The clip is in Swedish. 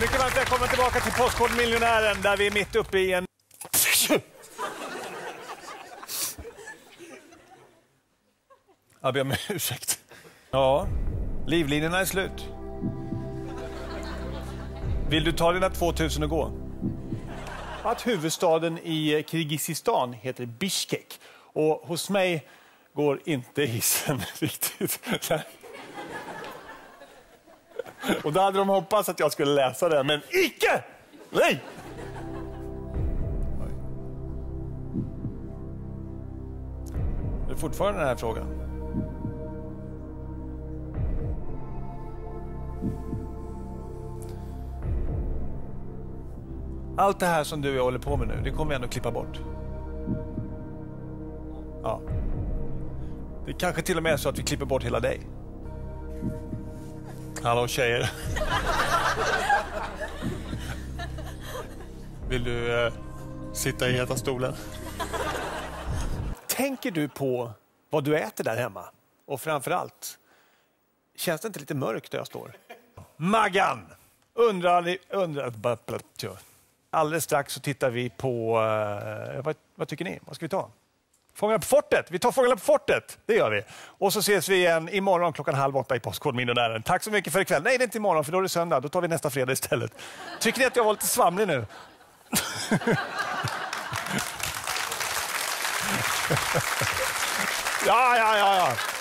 Mycket varmt välkomna tillbaka till Postkodmiljonären där vi är mitt uppe i en... Jag ber om ursäkt. Ja, livlinorna är slut. Vill du ta dina 2000 och gå? Att huvudstaden i Kirgizistan heter Bishkek. Och hos mig går inte hissen riktigt. Och då hade de hoppats att jag skulle läsa den, men icke! Nej! Är det fortfarande den här frågan? Allt det här som du och jag håller på med nu, det kommer vi ändå klippa bort. Ja. Det kanske till och med är så att vi klipper bort hela dig. Hallå tjejer. Vill du eh, sitta i heta stolen? Tänker du på vad du äter där hemma? Och framför allt, känns det inte lite mörkt där jag står? Maggan! Undrar ni... Undrar, alldeles strax så tittar vi på... Eh, vad, vad tycker ni? Vad ska vi ta? Fångarna på fortet. Vi tar Fångarna på fortet. Det gör vi. Och så ses vi igen imorgon klockan halv åtta i Postkodmiljonären. Tack så mycket för ikväll. Nej, det är inte imorgon för då är det söndag. Då tar vi nästa fredag istället. Tycker ni att jag var lite svamlig nu? ja, ja, ja, ja.